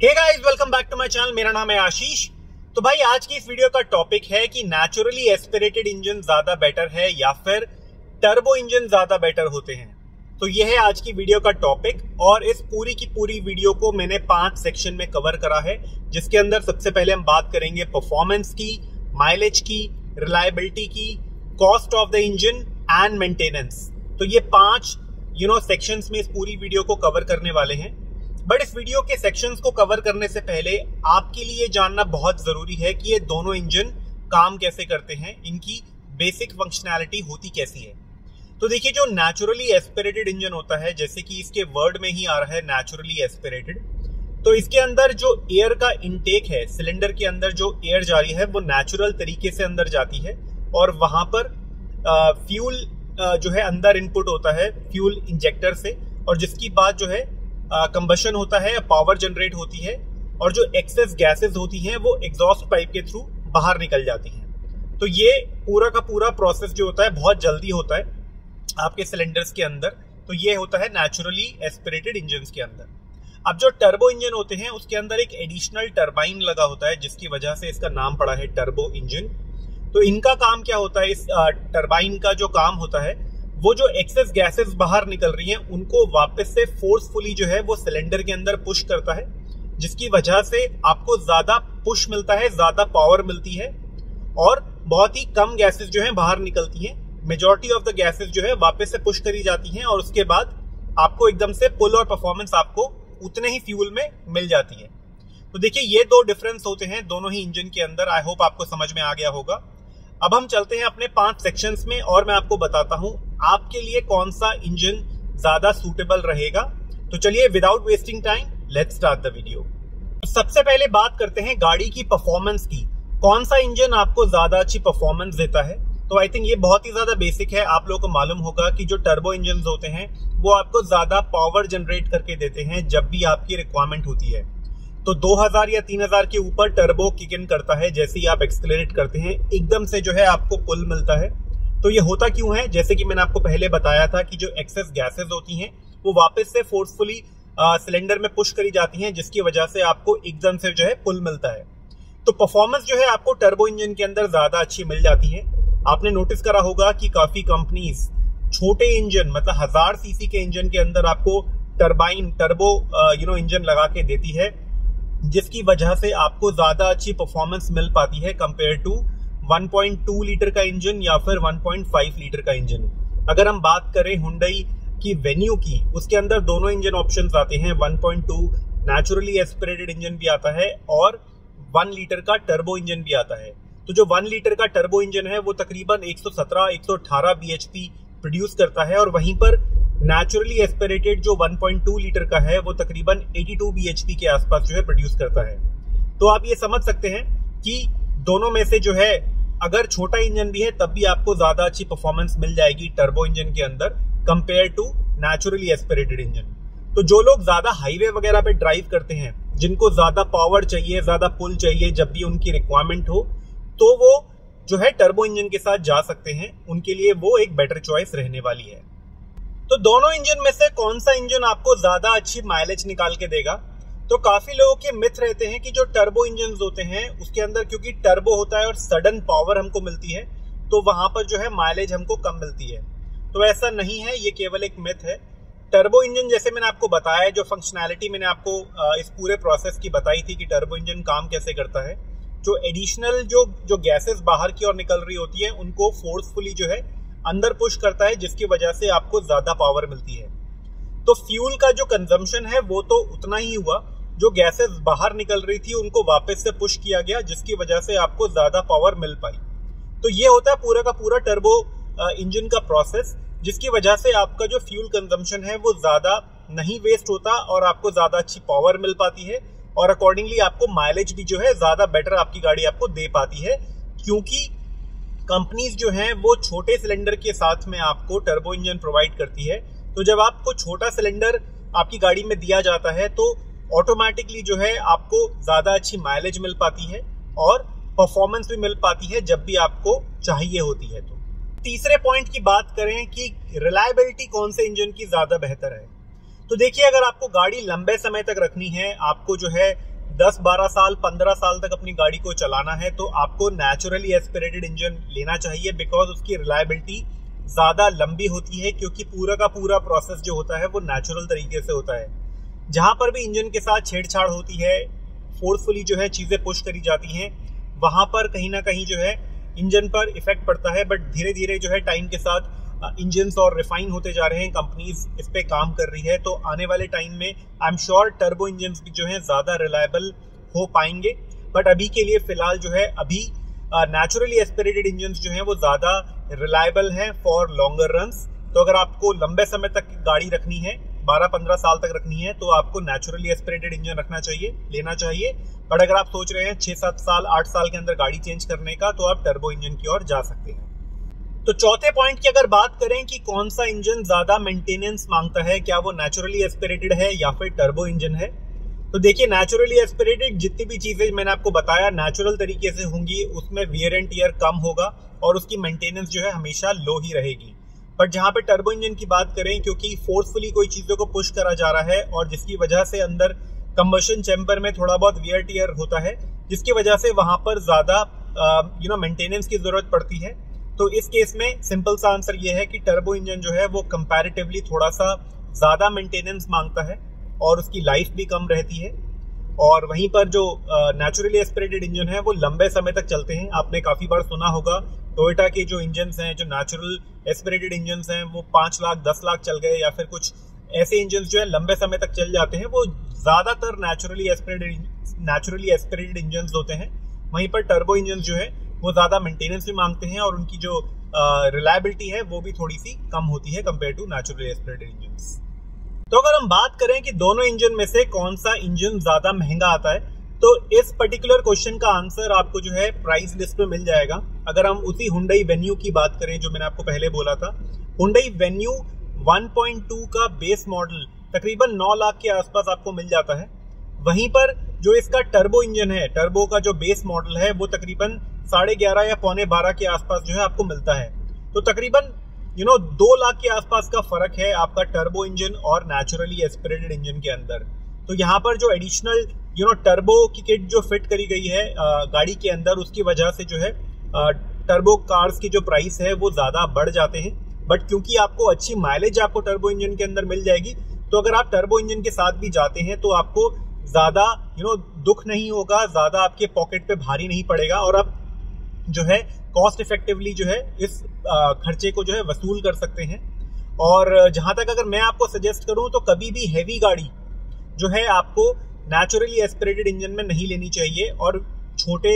Guys welcome back to my channel मेरा नाम है आशीष। तो भाई, आज की इस वीडियो का टॉपिक है कि नेचुरली एस्पिरेटेड इंजन ज़्यादा बेटर है या फिर टर्बो इंजन ज़्यादा बेटर होते हैं। तो यह है आज की वीडियो का टॉपिक और इस पूरी की पूरी वीडियो को मैंने पाँच सेक्शन में कवर करा है, जिसके अंदर सबसे पहले हम बात करेंगे परफॉर्मेंस की माइलेज की रिलायबिलिटी की cost of the engine and maintenance तो ये पाँच यू नो सेक्शंस में इस पूरी वीडियो को कवर करने वाले हैं। बट इस वीडियो के सेक्शंस को कवर करने से पहले आपके लिए जानना बहुत ज़रूरी है कि ये दोनों इंजन काम कैसे करते हैं, इनकी बेसिक फंक्शनैलिटी होती कैसी है। तो देखिए, जो नेचुरली एस्पिरेटेड इंजन होता है, जैसे कि इसके वर्ड में ही आ रहा है नेचुरली एस्पिरेटेड तो इसके अंदर जो एयर का इनटेक है सिलेंडर के अंदर जो एयर जारी है, वो नेचुरल तरीके से अंदर जाती है और वहाँ पर फ्यूल जो है अंदर इनपुट होता है फ्यूल इंजेक्टर से और जिसकी बात जो है कंबशन होता है पावर जनरेट होती है, और जो एक्सेस गैसेस होती हैं, वो एग्जॉस्ट पाइप के थ्रू बाहर निकल जाती हैं। तो ये पूरा का पूरा प्रोसेस जो होता है, बहुत जल्दी होता है आपके सिलेंडर्स के अंदर। तो ये होता है नेचुरली एस्पिरेटेड इंजन के अंदर। अब जो टर्बो इंजन होते हैं, उसके अंदर एक एडिशनल टर्बाइन लगा होता है, जिसकी वजह से इसका नाम पड़ा है टर्बो इंजन तो इनका काम क्या होता है? इस टर्बाइन का जो काम होता है वो जो एक्सेस गैसेस बाहर निकल रही हैं, उनको वापस से फोर्सफुली जो है वो सिलेंडर के अंदर पुश करता है, जिसकी वजह से आपको ज़्यादा पुश मिलता है, ज़्यादा पावर मिलती है और बहुत ही कम गैसेस जो है बाहर निकलती हैं। मेजोरिटी ऑफ़ द गैसेस जो है वापस से पुश करी जाती हैं और उसके बाद आपको एकदम से पुल और परफॉर्मेंस आपको उतने ही फ्यूल में मिल जाती है। तो देखिए, ये दो डिफरेंस होते हैं दोनों ही इंजन के अंदर। आई होप आपको समझ में आ गया होगा। अब हम चलते हैं अपने पाँच सेक्शंस में और मैं आपको बताता हूँ आपके लिए कौन सा इंजन ज़्यादा सूटेबल रहेगा? तो चलिए without wasting time let's start the video सबसे पहले बात करते हैं गाड़ी की परफॉर्मेंस की। कौन सा इंजन आपको ज़्यादा अच्छी परफॉर्मेंस देता है? तो आई थिंक ये बहुत ही ज़्यादा बेसिक है। आप लोगों को मालूम होगा कि जो टर्बो इंजन होते हैं, वो आपको ज़्यादा पावर जनरेट करके देते हैं जब भी आपकी रिक्वायरमेंट होती है। तो 2000 या 3000 के ऊपर टर्बो किक इन करता है, जैसे ही आप एक्सलेट करते हैं, एकदम से जो है आपको पुल मिलता है। तो ये होता क्यों है? जैसे कि मैंने आपको पहले बताया था कि जो एक्सेस गैसेस होती हैं, वो वापस से फोर्सफुली सिलेंडर में पुश करी जाती हैं, जिसकी वजह से आपको एकदम से जो है पुल मिलता है। तो परफॉर्मेंस जो है आपको टर्बो इंजन के अंदर ज़्यादा अच्छी मिल जाती है। आपने नोटिस करा होगा कि काफ़ी कंपनीज़ छोटे इंजन मतलब हज़ार सीसी के इंजन के अंदर आपको turbine turbo you know engine लगा के देती है, जिसकी वजह से आपको ज़्यादा अच्छी परफॉर्मेंस मिल पाती है कंपेयर टू 1.2 लीटर का इंजन या फिर 1.5 लीटर का इंजन अगर हम बात करें हुंडई की वेन्यू की, उसके अंदर दोनों इंजन ऑप्शन आते हैं। 1.2 नेचुरली एस्पिरेटेड इंजन भी आता है और 1 लीटर का टर्बो इंजन भी आता है। तो जो 1 लीटर का टर्बो इंजन है, वो तकरीबन 117 118 बीएचपी प्रोड्यूस करता है और वहीं पर नेचुरली एस्पिरेटेड जो 1.2 लीटर का है, वो तकरीबन 82 बीएचपी के आसपास जो है प्रोड्यूस करता है। तो आप ये समझ सकते हैं कि दोनों में से जो है अगर छोटा इंजन भी है, तब भी आपको ज़्यादा अच्छी परफॉर्मेंस मिल जाएगी टर्बो इंजन के अंदर compare to naturally aspirated engine. तो जो लोग ज़्यादा हाईवे वगैरह पे ड्राइव करते हैं, जिनको ज़्यादा पावर चाहिए, ज़्यादा पुल चाहिए, जब भी उनकी रिक्वायरमेंट हो तो वो जो है टर्बो इंजन के साथ जा सकते हैं। उनके लिए वो एक बेटर चॉइस रहने वाली है। तो दोनों इंजन में से कौन सा इंजन आपको ज़्यादा अच्छी माइलेज निकाल के देगा? तो काफ़ी लोगों के मिथ रहते हैं कि जो टर्बो इंजन होते हैं, उसके अंदर क्योंकि टर्बो होता है और सडन पावर हमको मिलती है तो वहाँ पर जो है माइलेज हमको कम मिलती है। तो ऐसा नहीं है, ये केवल एक मिथ है। टर्बो इंजन जैसे मैंने आपको बताया, जो फंक्शनैलिटी मैंने आपको इस पूरे प्रोसेस की बताई थी कि टर्बो इंजन काम कैसे करता है, जो एडिशनल जो जो गैसेस बाहर की ओर निकल रही होती है, उनको फोर्सफुली जो है अंदर पुश करता है, जिसकी वजह से आपको ज़्यादा पावर मिलती है। तो फ्यूल का जो कंजम्पशन है, वो तो उतना ही हुआ जो गैसेस बाहर निकल रही थी, उनको वापस से पुश किया गया, जिसकी वजह से आपको ज़्यादा पावर मिल पाई। तो ये होता है पूरा का पूरा टर्बो इंजन का प्रोसेस जिसकी वजह से आपका जो फ्यूल कंजम्पशन है, वो ज़्यादा नहीं वेस्ट होता और आपको ज़्यादा अच्छी पावर मिल पाती है। और अकॉर्डिंगली आपको माइलेज भी जो है, ज़्यादा बेटर आपकी गाड़ी आपको दे पाती है, क्योंकि कंपनीज़ जो हैं, वो छोटे सिलेंडर के साथ में आपको टर्बो इंजन प्रोवाइड करती है। तो जब आपको छोटा सिलेंडर आपकी गाड़ी में दिया जाता है तो ऑटोमेटिकली जो है आपको ज़्यादा अच्छी माइलेज मिल पाती है और परफॉर्मेंस भी मिल पाती है जब भी आपको चाहिए होती है तो। तीसरे पॉइंट की बात करें कि रिलायबिलिटी कौन से इंजन की ज़्यादा बेहतर है। तो देखिए, अगर आपको गाड़ी लंबे समय तक रखनी है, आपको जो है 10-12 साल 15 साल तक अपनी गाड़ी को चलाना है तो आपको नेचुरली एस्पिरेटेड इंजन लेना चाहिए बिकॉज़ उसकी रिलायबिलिटी ज़्यादा लंबी होती है, क्योंकि पूरा का पूरा प्रोसेस जो होता है वो नेचुरल तरीके से होता है। जहाँ पर भी इंजन के साथ छेड़छाड़ होती है फोर्सफुली जो है चीज़ें पुश करी जाती हैं, वहाँ पर कहीं ना कहीं जो है इंजन पर इफ़ेक्ट पड़ता है बट धीरे धीरे जो है टाइम के साथ इंजन और रिफाइन होते जा रहे हैं कंपनीज़ इस पे काम कर रही है तो आने वाले टाइम में I am sure turbo engine भी जो है ज़्यादा रिलायबल हो पाएँगे बट अभी के लिए फ़िलहाल जो है, अभी नेचुरली एस्पिरेटेड इंजन जो है वो ज़्यादा रिलायबल हैं फॉर लॉन्गर रन तो अगर आपको लंबे समय तक गाड़ी रखनी है 12-15 साल तक रखनी है तो आपको नेचुरली एस्पिरेटेड इंजन रखना चाहिए, लेना चाहिए। बट अगर आप सोच रहे हैं 6-7 साल, आठ साल के अंदर गाड़ी चेंज करने का तो आप टर्बो इंजन की ओर जा सकते हैं। तो चौथे पॉइंट की अगर बात करें कि कौन सा इंजन ज़्यादा मेंटेनेंस माँगता है, क्या वो नेचुरली एस्पिरेटेड है या फिर टर्बो इंजन है? तो देखिए नेचुरली एस्पिरेटेड जितनी भी चीज़ें मैंने आपको बताया नेचुरल तरीके से होंगी, उसमें वियर एंड टीयर कम होगा और उसकी मेंटेनेंस जो है हमेशा लो ही रहेगी। बट जहाँ पे टर्बो इंजन की बात करें, क्योंकि फोर्सफुली कोई चीज़ों को पुश करा जा रहा है और जिसकी वजह से अंदर कम्बशन चैम्बर में थोड़ा बहुत वियर टीयर होता है, जिसकी वजह से वहाँ पर ज़्यादा यू नो मेंटेनेंस की ज़रूरत पड़ती है। तो इस केस में सिंपल सा आंसर ये है कि टर्बो इंजन जो है वो कंपैरेटिवली थोड़ा सा ज़्यादा मेंटेनेंस माँगता है और उसकी लाइफ भी कम रहती है। और वहीं पर जो नेचुरली एस्पिरेटेड इंजन है, वो लंबे समय तक चलते हैं। आपने काफ़ी बार सुना होगा टोयोटा के जो इंजन हैं, जो नेचुरल एस्पिरेटेड इंजन हैं, वो पाँच लाख, दस लाख चल गए या फिर कुछ ऐसे इंजन जो है, लंबे समय तक चल जाते हैं, वो ज़्यादातर naturally aspirated naturally aspirated engine होते हैं। वहीं पर टर्बो इंजन जो है, वो ज़्यादा मेंटेनेंस भी मांगते हैं और उनकी जो रिलायबिलिटी है, वो भी थोड़ी सी कम होती है compare to naturally aspirated engine तो अगर हम बात करें कि दोनों इंजन में से कौन सा इंजन ज़्यादा महँगा आता है तो इस पर्टिकुलर क्वेश्चन का आंसर आपको जो है प्राइस लिस्ट में मिल जाएगा। अगर हम उसी हुंडई वेन्यू की बात करें, जो मैंने आपको पहले बोला था हुंडई वेन्यू 1.2 का बेस मॉडल तकरीबन 9 लाख के आसपास आपको मिल जाता है। वहीं पर जो इसका टर्बो इंजन है टर्बो का जो बेस मॉडल है, वो तकरीबन साढ़े ग्यारह या पौने बारह के आसपास जो है आपको मिलता है। तो तकरीबन यू नो दो लाख के आसपास का फ़र्क है आपका टर्बो इंजन और नेचुरली एस्पिरेटेड इंजन के अंदर। तो यहाँ पर जो एडिशनल यू नो टर्बो की किट जो फिट करी गई है गाड़ी के अंदर, उसकी वजह से जो है टर्बो कार्स की जो प्राइस है वो ज़्यादा बढ़ जाते हैं। बट क्योंकि आपको अच्छी माइलेज आपको टर्बो इंजन के अंदर मिल जाएगी तो अगर आप टर्बो इंजन के साथ भी जाते हैं तो आपको ज़्यादा यू नो दुख नहीं होगा, ज़्यादा आपके पॉकेट पे भारी नहीं पड़ेगा और आप जो है कॉस्ट इफेक्टिवली जो है, इस खर्चे को जो है, वसूल कर सकते हैं। और जहाँ तक अगर मैं आपको सजेस्ट करूँ तो कभी भी हैवी गाड़ी जो है आपको नेचुरली एस्पिरेटेड इंजन में नहीं लेनी चाहिए और छोटे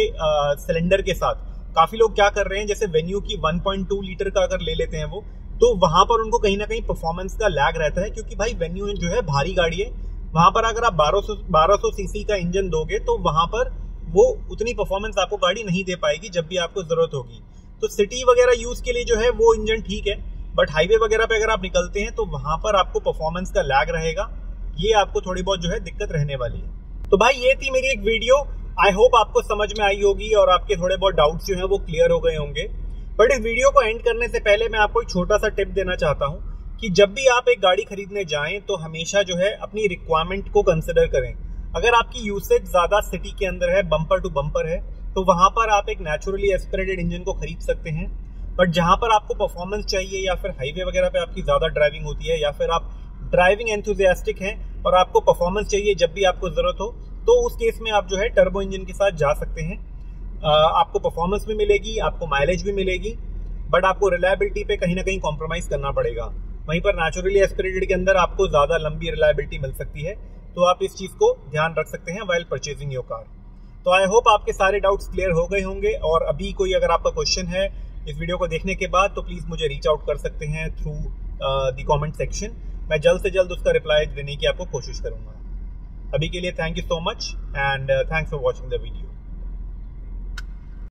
सिलेंडर के साथ। काफ़ी लोग क्या कर रहे हैं, जैसे वेन्यू की 1.2 लीटर का अगर ले लेते हैं वो तो वहाँ पर उनको कहीं ना कहीं परफॉर्मेंस का लैग रहता है, क्योंकि भाई वेन्यू जो है भारी गाड़ी है। वहाँ पर अगर आप 1200 1200 सीसी का इंजन दोगे तो वहाँ पर वो उतनी परफॉर्मेंस आपको गाड़ी नहीं दे पाएगी जब भी आपको ज़रूरत होगी। तो सिटी वगैरह यूज़ के लिए जो है वो इंजन ठीक है बट हाईवे वगैरह पे अगर आप निकलते हैं तो वहाँ पर आपको परफॉर्मेंस का लैग रहेगा। ये आपको थोड़ी बहुत जो है दिक्कत रहने वाली है। तो भाई, ये थी मेरी एक वीडियो। आई होप आपको समझ में आई होगी और आपके थोड़े बहुत डाउट्स जो है वो क्लियर हो गए होंगे। बट इस वीडियो को एंड करने से पहले मैं आपको एक छोटा सा टिप देना चाहता हूँ कि जब भी आप एक गाड़ी खरीदने जाएँ तो हमेशा जो है अपनी रिक्वायरमेंट को कंसिडर करें। अगर आपकी यूसेज ज़्यादा सिटी के अंदर है बम्पर टू बम्पर है तो वहाँ पर आप एक नेचुरली एस्पिरेटेड इंजन को खरीद सकते हैं। बट जहाँ पर आपको परफॉर्मेंस चाहिए या फिर हाईवे वगैरह पे आपकी ज़्यादा ड्राइविंग होती है या फिर आप ड्राइविंग एंथुजियास्टिक हैं और आपको परफॉर्मेंस चाहिए जब भी आपको ज़रूरत हो तो उस केस में आप जो है टर्बो इंजन के साथ जा सकते हैं। आपको परफॉर्मेंस भी मिलेगी, आपको माइलेज भी मिलेगी, बट आपको रिलायबिलिटी पे कहीं ना कहीं कॉम्प्रोमाइज करना पड़ेगा। वहीं पर नेचुरली एस्पिरेटेड के अंदर आपको ज़्यादा लंबी रिलायबिलिटी मिल सकती है तो आप इस चीज़ को ध्यान रख सकते हैं वाइल परचेजिंग योर कार तो आई होप आपके सारे डाउट्स क्लियर हो गए होंगे, और अभी कोई अगर आपका क्वेश्चन है इस वीडियो को देखने के बाद तो प्लीज़ मुझे रीच आउट कर सकते हैं थ्रू द कॉमेंट सेक्शन मैं जल्द से जल्द उसका रिप्लाई देने की आपको कोशिश करूँगा। अभी के लिए thank you so much and thanks for watching the video